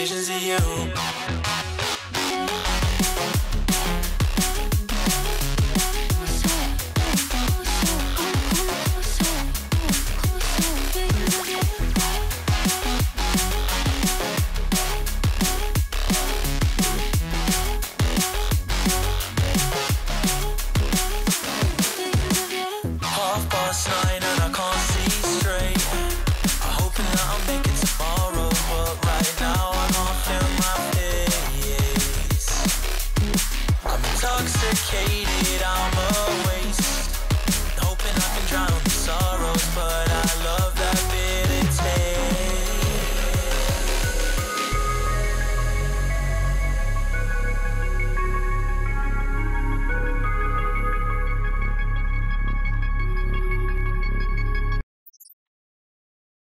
Visions of you. intoxicated. I'm